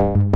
you.